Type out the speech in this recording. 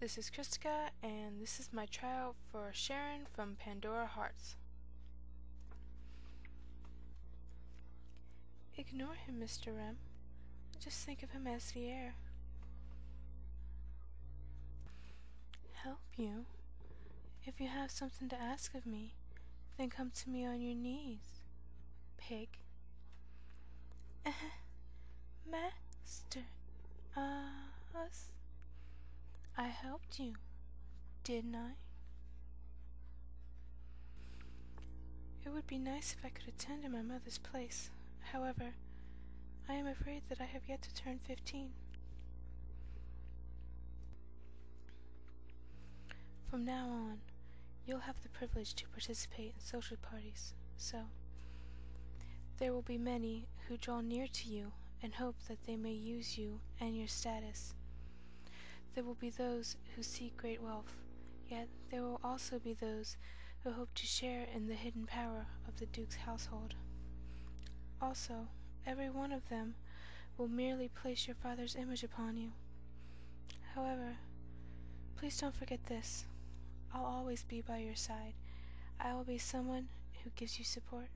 This is Christica, and this is my tryout for Sharon from Pandora Hearts. Ignore him, Mr. Reim. Just think of him as the air. Help you? If you have something to ask of me, then come to me on your knees, pig. Master, uh, Oz. I helped you, didn't I? It would be nice if I could attend in my mother's place. However, I am afraid that I have yet to turn fifteen. From now on, you'll have the privilege to participate in social parties, so there will be many who draw near to you and hope that they may use you and your status. There will be those who seek great wealth, yet there will also be those who hope to share in the hidden power of the Duke's household. Also, every one of them will merely place your father's image upon you. However, please don't forget this. I'll always be by your side. I will be someone who gives you support.